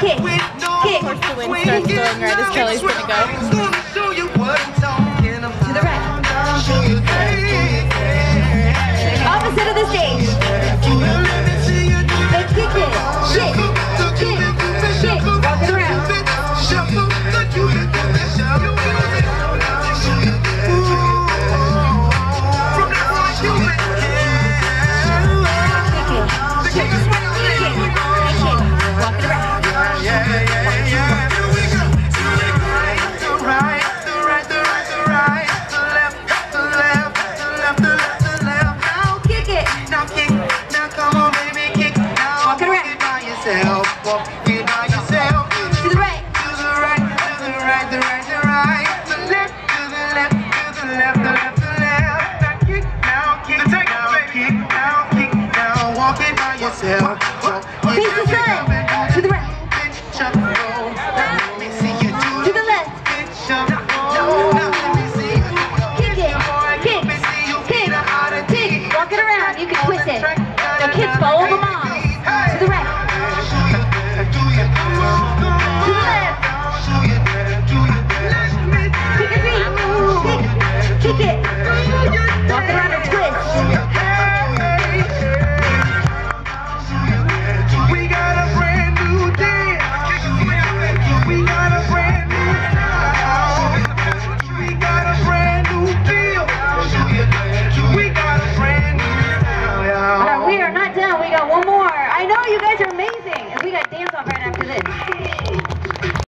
Kick. Kick. Wind starts blowing right as Kelly's gonna go. Yourself, walk it yourself. To the right. To the right, to the right, the right, the right. To the left, to the left, to the left, the left, the left. Now kick, now kick, now kick, now kick, now walk it by yourself. Walk it Face the by To the right. Bitch, up, roll. Now let me see you do To the left. Bitch, up, roll. Now let me see you. Kick it. Kick. let me see you Kick. get out of Kick. Walk it around. You can twist it. Now kids follow the